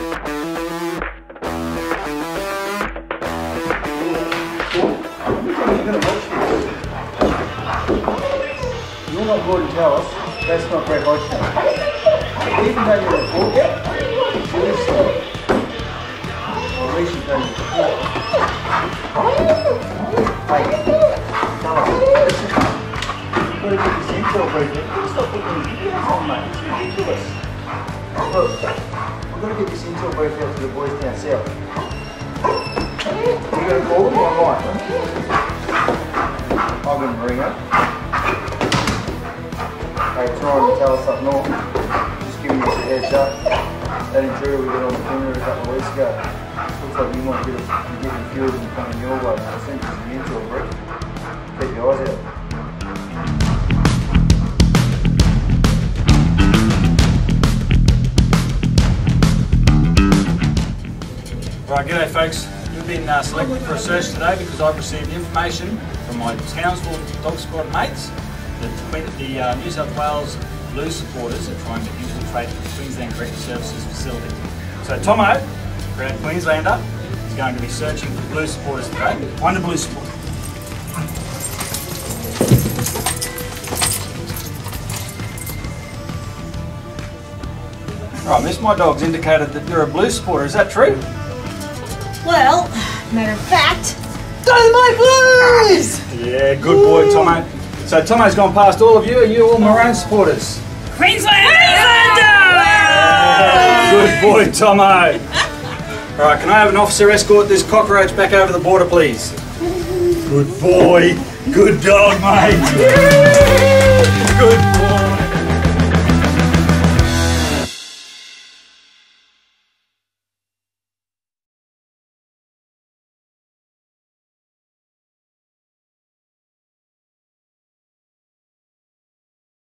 You're not going to tell us. That's not Brett Hodgson. Even though you're a you is so. At least you've done report. Hey, tell us. You've got to get this intel briefing. Stop putting videos on, mate. It's ridiculous. Look, we've got to get this intel brief out to the boys down south. You're going to call them online? I'm going to ring her. Hey, trying to tell us up north. Just giving us a heads up. That intruder we got on the camera a couple of weeks ago. Looks like you might get a, be getting a few of coming your way. I think it's the intel brief. Keep your eyes out. Right, g'day folks. We've been uh, selected for a search today because I've received information from my Townsville Dog Squad mates that the, uh, New South Wales Blues supporters are trying to infiltrate the Queensland Corrective Services facility. So Tomo, proud Queenslander, is going to be searching for Blues supporters today. One the Blues supporter. Right, Miss My Dog's indicated that you're a Blues supporter. Is that true? Well, matter of fact, go my blues! Yeah, good boy, Tomo. So Tomo's gone past all of you. Are you all Maroon supporters? Queensland! Queensland! Good boy, Tomo. All right, can I have an officer escort this cockroach back over the border, please? Good boy. Good dog, mate. Good boy.